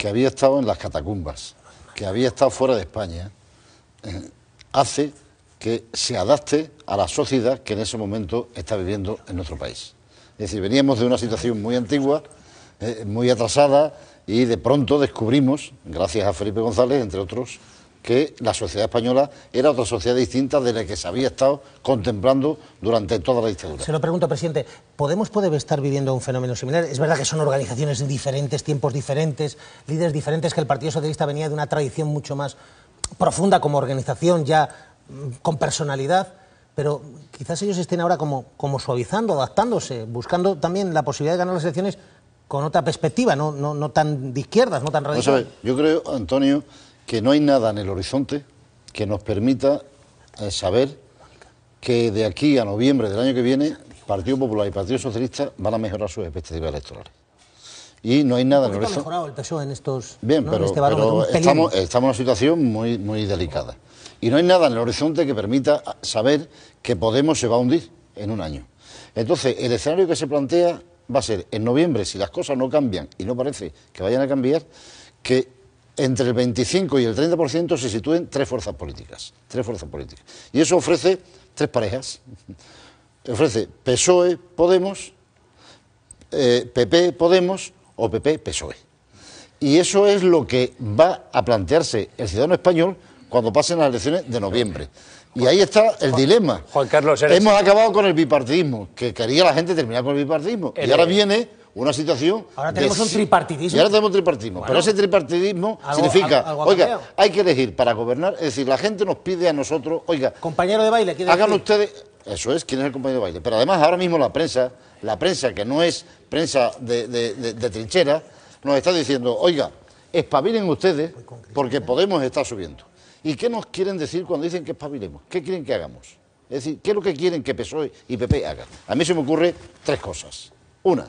que había estado en las catacumbas, que había estado fuera de España, eh, hace que se adapte a la sociedad que en ese momento está viviendo en nuestro país. Es decir, veníamos de una situación muy antigua, eh, muy atrasada, y de pronto descubrimos, gracias a Felipe González, entre otros, que la sociedad española era otra sociedad distinta de la que se había estado contemplando durante toda la dictadura. Se lo pregunto, presidente, ¿Podemos puede estar viviendo un fenómeno similar? Es verdad que son organizaciones diferentes, tiempos diferentes, líderes diferentes, que el Partido Socialista venía de una tradición mucho más profunda como organización, ya mm, con personalidad, pero quizás ellos estén ahora como, como suavizando, adaptándose, buscando también la posibilidad de ganar las elecciones con otra perspectiva, no, no, no tan de izquierdas, no tan radical. yo creo, Antonio, que no hay nada en el horizonte que nos permita eh, saber que de aquí a noviembre del año que viene Partido Popular y Partido Socialista van a mejorar sus expectativas electorales. Y no hay nada en el horizonte. ha mejorado el PSOE en estos... Bien, pero, este estamos, estamos, en una situación muy, muy delicada. Y no hay nada en el horizonte que permita saber que Podemos se va a hundir en un año. Entonces, el escenario que se plantea va a ser en noviembre, si las cosas no cambian, y no parece que vayan a cambiar, que entre el 25 y el 30% se sitúen tres fuerzas políticas. Tres fuerzas políticas. Y eso ofrece tres parejas. ofrece PSOE, Podemos, PP, eh, Podemos o PP, PSOE. Y eso es lo que va a plantearse el ciudadano español cuando pasen las elecciones de noviembre. Y ahí está el dilema. Juan Carlos, Hemos acabado con el bipartidismo, que quería la gente terminar con el bipartidismo. Y ahora viene una situación... Ahora tenemos un tripartidismo. Y ahora tenemos un tripartidismo. pero ese tripartidismo significa, oiga, hay que elegir para gobernar. Es decir, la gente nos pide a nosotros, oiga... Compañero de baile, ¿quiere Hagan ustedes... Eso es, ¿quién es el compañero de baile? Pero además ahora mismo la prensa, la prensa que no es prensa de, trinchera, nos está diciendo, oiga, espabilen ustedes porque Podemos estar subiendo. ¿Y qué nos quieren decir cuando dicen que espabilemos? ¿Qué quieren que hagamos? Es decir, ¿qué es lo que quieren que PSOE y PP hagan? A mí se me ocurre tres cosas. Una,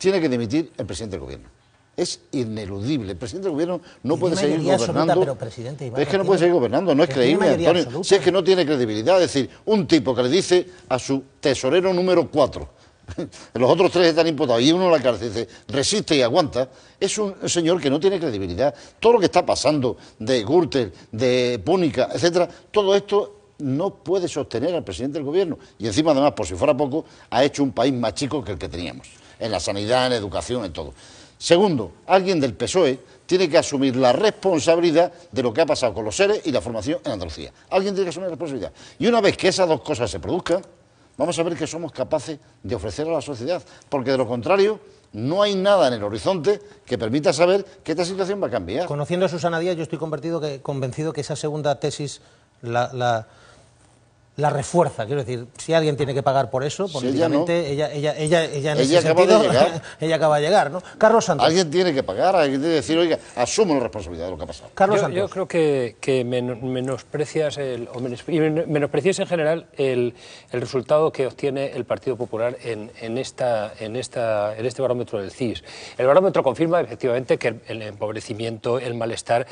tiene que dimitir el presidente del gobierno. Es ineludible. El presidente del gobierno no puede seguir gobernando. pero es que no puede seguir gobernando, no es creíble, Antonio. Si es que no tiene credibilidad, es decir, un tipo que le dice a su tesorero número cuatro, los otros tres están imputados y uno en la cárcel dice resiste y aguanta, es un señor que no tiene credibilidad. Todo lo que está pasando de Gürtel, de Púnica, etcétera, todo esto no puede sostener al presidente del gobierno. Y encima, además, por si fuera poco, ha hecho un país más chico que el que teníamos en la sanidad, en educación, en todo. Segundo, alguien del PSOE tiene que asumir la responsabilidad de lo que ha pasado con los seres y la formación en Andalucía. Alguien tiene que asumir la responsabilidad. Y una vez que esas dos cosas se produzcan, vamos a ver que somos capaces de ofrecer a la sociedad, porque de lo contrario no hay nada en el horizonte que permita saber que esta situación va a cambiar. Conociendo a Susana Díaz, yo estoy convencido que esa segunda tesis la refuerza. Quiero decir, si alguien tiene que pagar por eso, políticamente, ella, ella, ella, ella, en ese sentido, ella acaba de llegar, ¿no? Carlos Santos. Alguien tiene que pagar, alguien tiene que decir, oiga, asumo la responsabilidad de lo que ha pasado. Carlos yo, Santos. Yo creo que, que menosprecias, el, o menosprecias en general el, el, resultado que obtiene el Partido Popular en, en, esta, en, esta, en este barómetro del CIS. El barómetro confirma efectivamente que el empobrecimiento, el malestar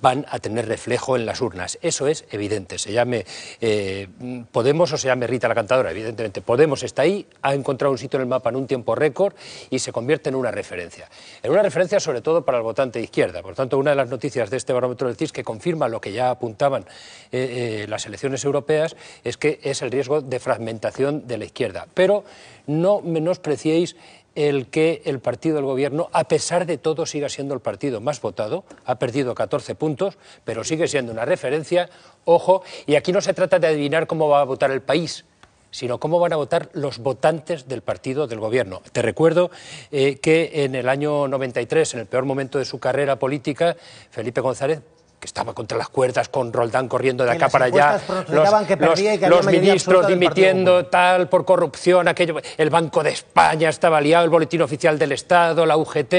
van a tener reflejo en las urnas. Eso es evidente. Se llame... Eh, Podemos, o se llame Rita la cantadora, evidentemente Podemos está ahí, ha encontrado un sitio en el mapa en un tiempo récord y se convierte en una referencia. En una referencia sobre todo para el votante de izquierda. Por tanto, una de las noticias de este barómetro del CIS que confirma lo que ya apuntaban eh, eh, las elecciones europeas es que es el riesgo de fragmentación de la izquierda. Pero no menospreciéis el que el partido del gobierno, a pesar de todo, siga siendo el partido más votado, ha perdido 14 puntos, pero sigue siendo una referencia, ojo, y aquí no se trata de adivinar cómo va a votar el país, sino cómo van a votar los votantes del partido del gobierno. Te recuerdo eh, que en el año 93, en el peor momento de su carrera política, Felipe González que estaba contra las cuerdas con Roldán corriendo de acá para allá, los, ministros dimitiendo tal por corrupción, aquello, el Banco de España estaba liado, el Boletín Oficial del Estado, la UGT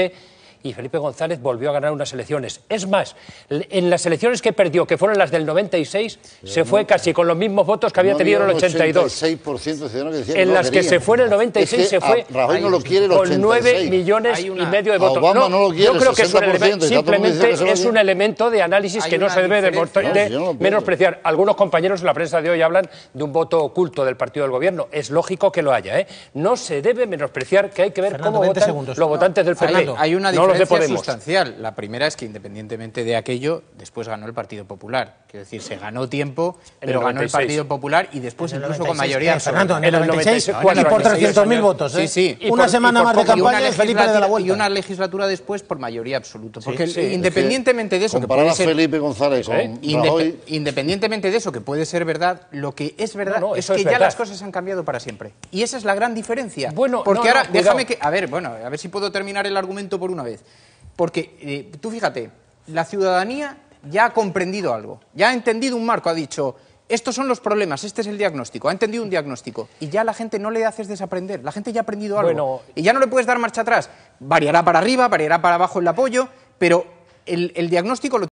y Felipe González volvió a ganar unas elecciones. Es más, en las elecciones que perdió, que fueron las del 96, se fue casi con los mismos votos que había tenido en el 82. 86% de en las que se fue en el 96 se fue no lo quiere con 9 millones y medio de votos. no, yo creo que es simplemente es un elemento de análisis que no se debe de, menospreciar. Algunos compañeros en la prensa de hoy hablan de un voto oculto del partido del gobierno. Es lógico que lo haya. ¿eh? No se debe menospreciar que hay que ver cómo votan los votantes del PP. Hay una de Podemos. sustancial. La primera es que independientemente de aquello, después ganó el Partido Popular. Quiero decir, se ganó tiempo, pero el ganó el 96. Partido Popular y después el incluso con 96, mayoría ¿qué, absoluta. Fernando, en el En el 96, 96, y por cuatro años, 300.000 señor. votos, ¿eh? Sí, sí. Una por- semana por más de campaña y Felipe le da la vuelta. y una legislatura después por mayoría absoluta. Porque sí. independientemente de eso, que puede ser, Felipe González con Rajoy... independientemente de eso, que puede ser verdad, lo que es verdad No, no, es que es ya verdad. las cosas han cambiado para siempre. Y esa es la gran diferencia. Bueno, porque no, ahora, déjame que. A ver, bueno, a ver si puedo terminar el argumento por una vez. Porque eh, tú fíjate, la ciudadanía ya ha comprendido algo, ya ha entendido un marco, ha dicho. Estos son los problemas, este es el diagnóstico. Ha entendido un diagnóstico. Y ya la gente no le haces desaprender. La gente ya ha aprendido algo. Bueno. y ya no le puedes dar marcha atrás. Variará para arriba, variará para abajo el apoyo, pero el, el diagnóstico lo